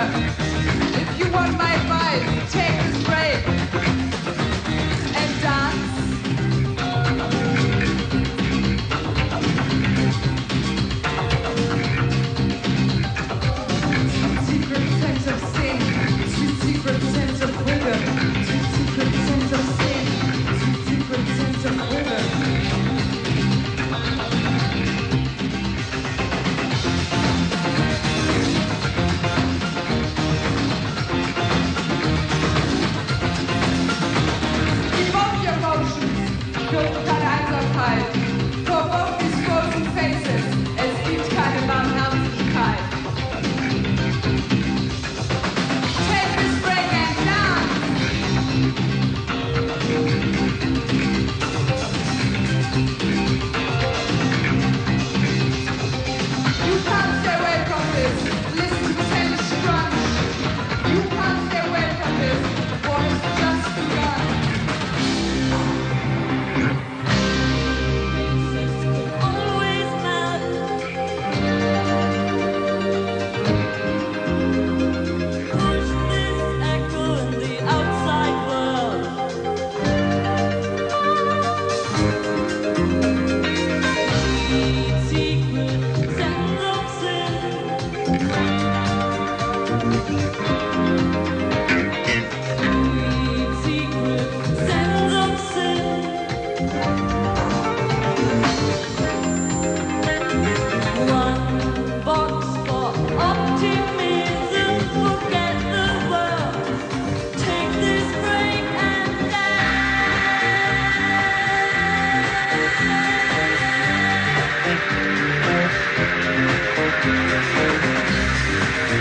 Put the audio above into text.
Jack. Emotions, fürchte keine Einsamkeit.